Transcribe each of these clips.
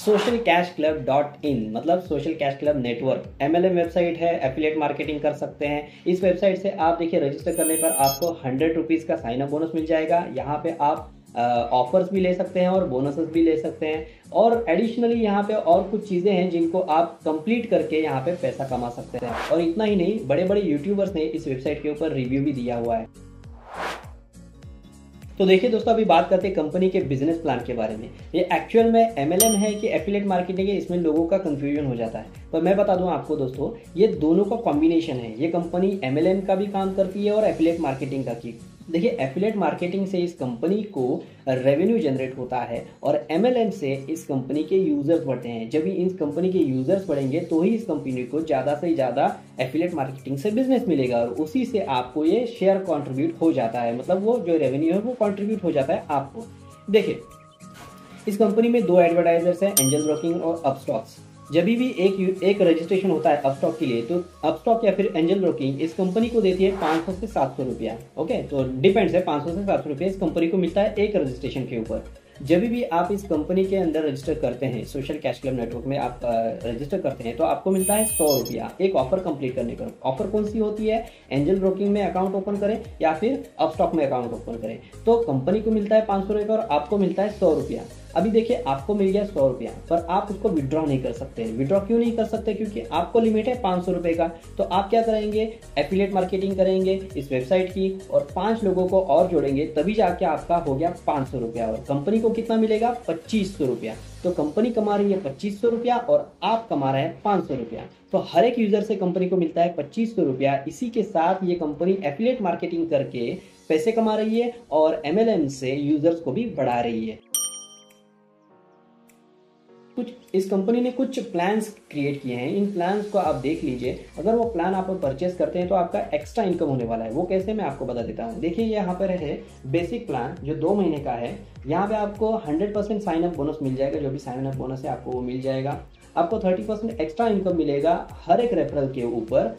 Social cash club dot in मतलब social cash club network M L M website है affiliate marketing कर सकते हैं। इस वेबसाइट से आप देखिए रजिस्टर करने पर आपको हंड्रेड रुपीज़ का साइन अप बोनस मिल जाएगा। यहाँ पे आप ऑफर्स भी ले सकते हैं और बोनसेस भी ले सकते हैं। और एडिशनली यहाँ पे और कुछ चीज़ें हैं जिनको आप कंप्लीट करके यहाँ पे पैसा कमा सकते हैं। और इतना ही नहीं बड़े बड़े यूट्यूबर्स ने इस वेबसाइट के ऊपर रिव्यू भी दिया हुआ है। तो देखिए दोस्तों, अभी बात करते हैं कंपनी के बिज़नेस प्लान के बारे में। ये एक्चुअल में एमएलएम है कि एफिलेट मार्केटिंग है, इसमें लोगों का कंफ्यूजन हो जाता है। पर मैं बता दूँ आपको दोस्तों, ये दोनों का कॉम्बिनेशन है। ये कंपनी एमएलएम का भी काम करती है और एफिलेट मार्केटिंग का की देखिए एफिलेट मार्केटिंग से इस कंपनी को रेवेन्यू जनरेट होता है और एमएलएम से इस कंपनी के यूज़र्स बढ़ते हैं। जब इस कंपनी के यूज़र्स बढ़ेंगे तो ही इस कंपनी को ज़्यादा से ज़्यादा एफिलेट मार्केटिंग से बिज़नेस मिलेगा और उसी से आपको ये शेयर कॉन्ट्रीब्यूट हो जाता है। मतलब वो जो रेवेन्यू है, वो कॉन्ट्रीब्यूट हो जाता है आपको। देखिए, इस कंपनी में दो एडवर्टाइजर्स हैं एंजल ब्रोकिंग और अपस्टॉक्स जब भी एक एक रजिस्ट्रेशन होता है अपस्टॉक के लिए तो अपस्टॉक या फिर एंजल ब्रोकिंग इस कंपनी को देती है पाँच सौ से सात सौ रुपया ओके तो डिपेंड्स है, पाँच सौ से सात सौ रुपया इस कंपनी को मिलता है एक रजिस्ट्रेशन के ऊपर। जब भी आप इस कंपनी के अंदर रजिस्टर करते हैं सोशल कैश क्लब नेटवर्क में आप रजिस्टर करते हैं तो आपको मिलता है सौ रुपया एक ऑफ़र कंप्लीट करने का। ऑफ़र कौन सी होती है? एंजल ब्रोकिंग में अकाउंट ओपन करें या फिर अपस्टॉक में अकाउंट ओपन करें। तो कंपनी को मिलता है पाँच सौ रुपया और आपको मिलता है सौ रुपया। अभी देखिए, आपको मिल गया सौ रुपया, पर आप उसको विड्रॉ नहीं कर सकते। विड्रॉ क्यों नहीं कर सकते? क्योंकि आपको लिमिट है पाँच सौ रुपए का। तो आप क्या करेंगे? एफिलेट मार्केटिंग करेंगे इस वेबसाइट की और पाँच लोगों को और जोड़ेंगे, तभी जाके आपका हो गया पाँच सौ रुपया। और कंपनी को कितना मिलेगा? पच्चीस सौ रुपया। तो कंपनी कमा रही है पच्चीस सौ रुपया और आप कमा रहे हैं पाँच सौ रुपया। तो हर एक यूज़र से कंपनी को मिलता है पच्चीस सौ रुपया। इसी के साथ ये कंपनी एफिलेट मार्केटिंग करके पैसे कमा रही है और एमएलएम से यूज़र्स को भी बढ़ा रही है। कुछ, इस कंपनी ने कुछ प्लान्स क्रिएट किए हैं। इन प्लान्स को आप देख लीजिए। अगर वो प्लान आप परचेस करते हैं तो आपका एक्स्ट्रा इनकम होने वाला है। वो कैसे मैं आपको बता देता हूँ। देखिए, यहाँ पर है बेसिक प्लान जो दो महीने का है। यहाँ पे आपको 100 परसेंट साइन अप बोनस मिल जाएगा। जो भी साइन अप बोनस है, आपको वो मिल जाएगा। आपको 30 परसेंट एक्स्ट्रा इनकम मिलेगा हर एक रेफरल के ऊपर।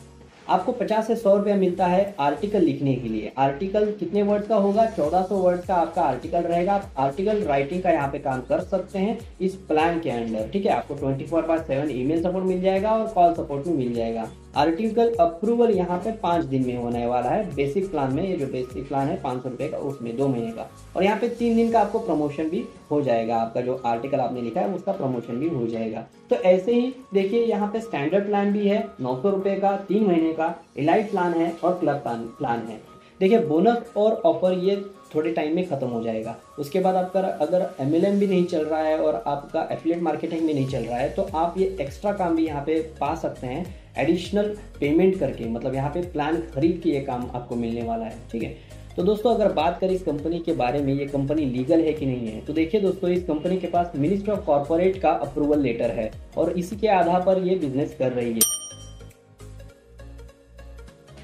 आपको 50 से 100 रुपया मिलता है आर्टिकल लिखने के लिए। आर्टिकल कितने वर्ड का होगा? 1400 वर्ड का आपका आर्टिकल रहेगा। आप आर्टिकल राइटिंग का यहाँ पे काम कर सकते हैं इस प्लान के अंडर ठीक है? आपको 24 four by seven email support मिल जाएगा और कॉल सपोर्ट भी मिल जाएगा। आर्टिकल अप्रूवल यहाँ पे पाँच दिन में होने वाला है। बेसिक प्लान में ये जो बेसिक प्लान है, पाँच सौ रुपए का, उसमें दो महीने का। और यहाँ पे तीन दिन का आपको प्रमोशन भी हो जाएगा। आपका जो आर्टिकल आपने लिखा है, उसका प्रमोशन भी हो जाएगा। तो ऐसे ही देखिए, यहाँ पे स्टैंडर्ड प्लान भी है, नौ सौ रुपए का, तीन महीने का इलाइट प्लान है और क्लब प्लान है। देखिए बोनस और ऑफ़र ये थोड़े टाइम में ख़त्म हो जाएगा। उसके बाद आपका अगर एमएलएम भी नहीं चल रहा है और आपका एफिलेट मार्केटिंग भी नहीं चल रहा है तो आप ये एक्स्ट्रा काम भी यहाँ पे पा सकते हैं एडिशनल पेमेंट करके। मतलब यहाँ पे प्लान खरीद के ये काम आपको मिलने वाला है, ठीक है? तो दोस्तों, अगर बात करें इस कंपनी के बारे में, ये कंपनी लीगल है कि नहीं है तो देखिए दोस्तों, इस कंपनी के पास मिनिस्टर ऑफ़ कॉर्पोरेट का अप्रूवल लेटर है और इसी के आधार पर ये बिज़नेस कर रही है।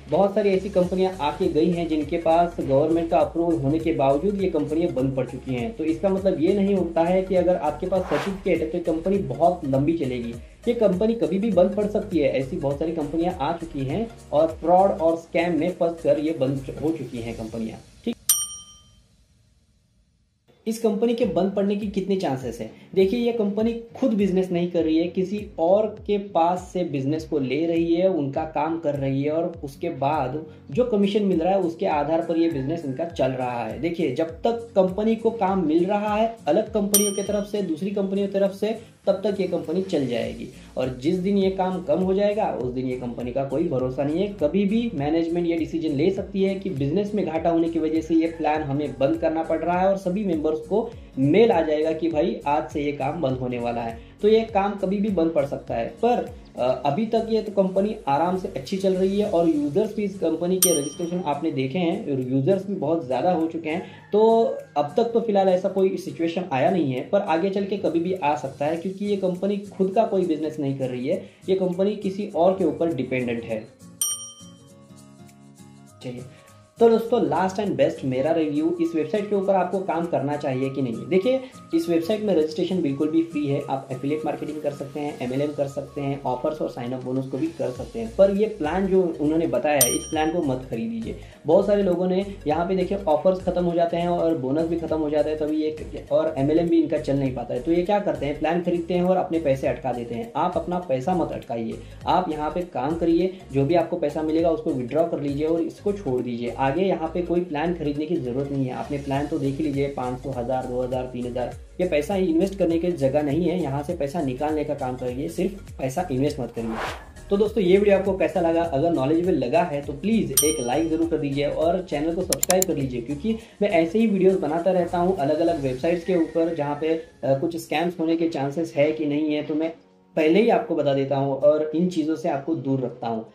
बहुत सारी ऐसी कंपनियाँ आके गई हैं जिनके पास गवर्नमेंट का अप्रूवल होने के बावजूद ये कंपनियाँ बंद पड़ चुकी हैं। तो इसका मतलब ये नहीं होता है कि अगर आपके पास सर्टिफिकेट है तो कंपनी बहुत लंबी चलेगी। ये कंपनी कभी भी बंद पड़ सकती है, ऐसी बहुत सारी कंपनियाँ आ चुकी हैं और फ्रॉड और स्कैम में फंस कर ये बंद हो चुकी हैं कंपनियाँ। इस कंपनी के बंद पड़ने की कितने चांसेस है? देखिए, ये कंपनी खुद बिज़नेस नहीं कर रही है, किसी और के पास से बिज़नेस को ले रही है, उनका काम कर रही है, और उसके बाद जो कमीशन मिल रहा है, उसके आधार पर ये बिज़नेस इनका चल रहा है। देखिए, जब तक कंपनी को काम मिल रहा है, अलग कंपनियों की तरफ़ से, दूसरी कंपनियों की तरफ़ से तब तक ये कंपनी चल जाएगी। और जिस दिन ये काम कम हो जाएगा, उस दिन ये कंपनी का कोई भरोसा नहीं है। कभी भी मैनेजमेंट ये डिसीज़न ले सकती है कि बिज़नेस में घाटा होने की वजह से ये प्लान हमें बंद करना पड़ रहा है और सभी मेंबर्स को मेल आ जाएगा कि भाई आज से ये काम बंद होने वाला है। तो ये काम कभी भी बंद पड़ सकता है। पर अभी तक ये तो कंपनी आराम से अच्छी चल रही है और यूज़र्स भी इस कंपनी के रजिस्ट्रेशन आपने देखे हैं। यूज़र्स भी बहुत ज़्यादा हो चुके हैं। तो अब तक तो फ़िलहाल ऐसा कोई सिचुएशन आया नहीं है। पर आगे चल के कभी भी आ सकता है क्योंकि ये कंपनी खुद का कोई बिज़नेस नहीं कर रही है। ये कंपनी किसी और के ऊपर डिपेंडेंट है। तो दोस्तों लास्ट एंड बेस्ट मेरा रिव्यू इस वेबसाइट के ऊपर आपको काम करना चाहिए कि नहीं? देखिए, इस वेबसाइट में रजिस्ट्रेशन बिल्कुल भी फ्री है। आप एफिलेट मार्केटिंग कर सकते हैं एमएलएम कर सकते हैं ऑफर्स और साइन अप बोनस को भी कर सकते हैं। पर ये प्लान जो उन्होंने बताया है, इस प्लान को मत खरीदीजिए। बहुत सारे लोगों ने यहाँ पे देखिए ऑफर्स खत्म हो जाते हैं और बोनस भी खत्म हो जाता है, तभी ये और एमएलएम भी इनका चल नहीं पाता है। तो ये क्या करते हैं? प्लान खरीदते हैं और अपने पैसे अटका देते हैं। आप अपना पैसा मत अटकाइए। आप यहाँ पे काम करिए, जो भी आपको पैसा मिलेगा उसको विड्रॉ कर लीजिए और इसको छोड़ दीजिए। आगे यहाँ पे कोई प्लान खरीदने की ज़रूरत नहीं है। आपने प्लान तो देख लीजिए, पाँच सौ, हज़ार, दो हज़ार, तीन हज़ार। ये पैसा इन्वेस्ट करने की जगह नहीं है। यहाँ से पैसा निकालने का काम करिए, सिर्फ़ पैसा इन्वेस्ट मत करिए। तो दोस्तों, ये वीडियो आपको कैसा लगा? अगर नॉलेजेबल लगा है तो प्लीज़ एक लाइक ज़रूर कर दीजिए और चैनल को सब्सक्राइब कर लीजिए, क्योंकि मैं ऐसे ही वीडियोस बनाता रहता हूँ अलग अलग वेबसाइट्स के ऊपर, जहाँ पे कुछ स्कैम्स होने के चांसेस है कि नहीं है तो मैं पहले ही आपको बता देता हूँ और इन चीज़ों से आपको दूर रखता हूँ।